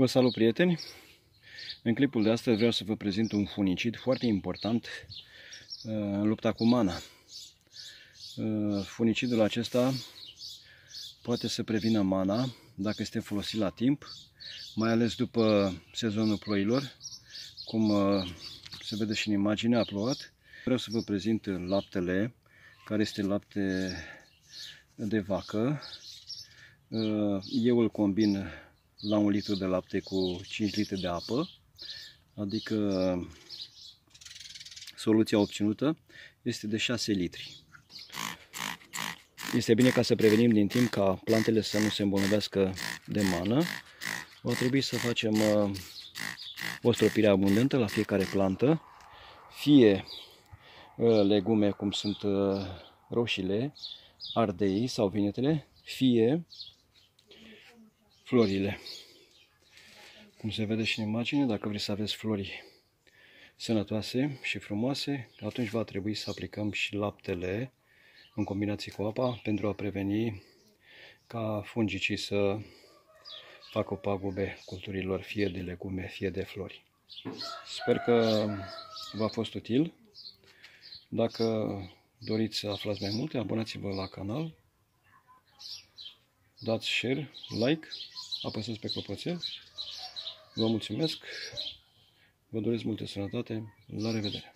Vă salut prieteni! În clipul de astăzi vreau să vă prezint un funicid foarte important uh, în lupta cu mana. Uh, funicidul acesta poate să prevină mana dacă este folosit la timp, mai ales după sezonul ploilor, cum uh, se vede și în imagine, a plouat. Vreau să vă prezint laptele, care este lapte de vacă. Eu îl combin la un litru de lapte cu 5 litri de apă, adică soluția obținută este de 6 litri. Este bine ca să prevenim din timp ca plantele să nu se îmbolnăvească de mană. Va trebui să facem uh, o stropire abundentă la fiecare plantă, fie uh, legume cum sunt uh, roșiile, ardei sau vinetele, fie florile. Cum se vede și în imagine, dacă vreți să aveți flori sănătoase și frumoase, atunci va trebui să aplicăm și laptele în combinație cu apa pentru a preveni ca fungicii să facă o pagube culturilor, fie de legume, fie de flori. Sper că v-a fost util. Dacă doriți să aflați mai multe, abonați-vă la canal, dați share, like apăsați pe clopoțel. Vă mulțumesc, vă doresc multă sănătate, la revedere!